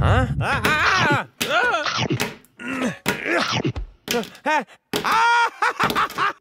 어? 아? 아! 아! 어? 음. 아! 아! 아!